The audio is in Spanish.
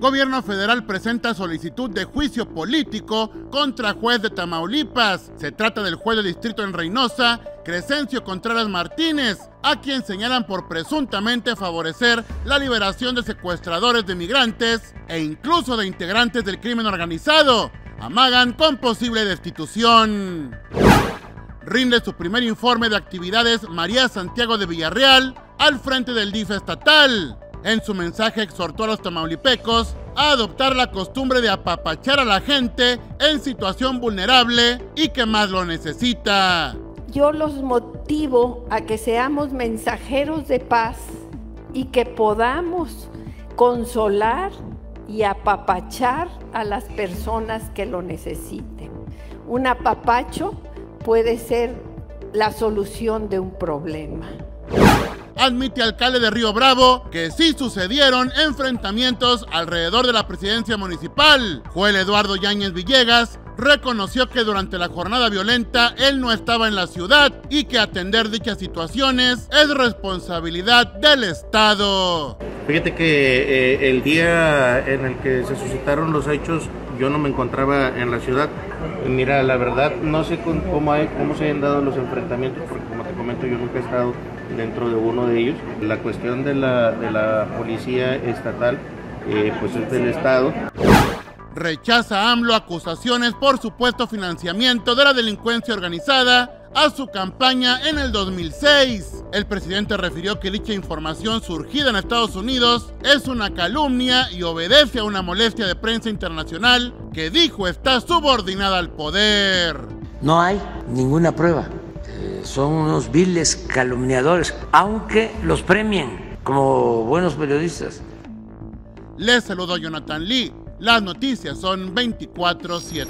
Gobierno federal presenta solicitud de juicio político contra juez de Tamaulipas. Se trata del juez de distrito en Reynosa, Crescencio Contreras Martínez, a quien señalan por presuntamente favorecer la liberación de secuestradores de migrantes e incluso de integrantes del crimen organizado. Amagan con posible destitución. Rinde su primer informe de actividades María Santiago de Villarreal al frente del DIF estatal. En su mensaje exhortó a los tamaulipecos a adoptar la costumbre de apapachar a la gente en situación vulnerable y que más lo necesita. Yo los motivo a que seamos mensajeros de paz y que podamos consolar y apapachar a las personas que lo necesiten. Un apapacho puede ser la solución de un problema admite alcalde de Río Bravo que sí sucedieron enfrentamientos alrededor de la presidencia municipal. Joel Eduardo Yáñez Villegas reconoció que durante la jornada violenta él no estaba en la ciudad y que atender dichas situaciones es responsabilidad del Estado. Fíjate que eh, el día en el que se suscitaron los hechos yo no me encontraba en la ciudad. Mira, la verdad no sé cómo, cómo se han dado los enfrentamientos porque como te comento yo nunca he estado dentro de uno de ellos. La cuestión de la, de la policía estatal eh, pues es del Estado. Rechaza AMLO acusaciones por supuesto financiamiento de la delincuencia organizada a su campaña en el 2006. El presidente refirió que dicha información surgida en Estados Unidos es una calumnia y obedece a una molestia de prensa internacional que dijo está subordinada al poder. No hay ninguna prueba son unos viles calumniadores, aunque los premien como buenos periodistas. Les saludo Jonathan Lee. Las noticias son 24-7.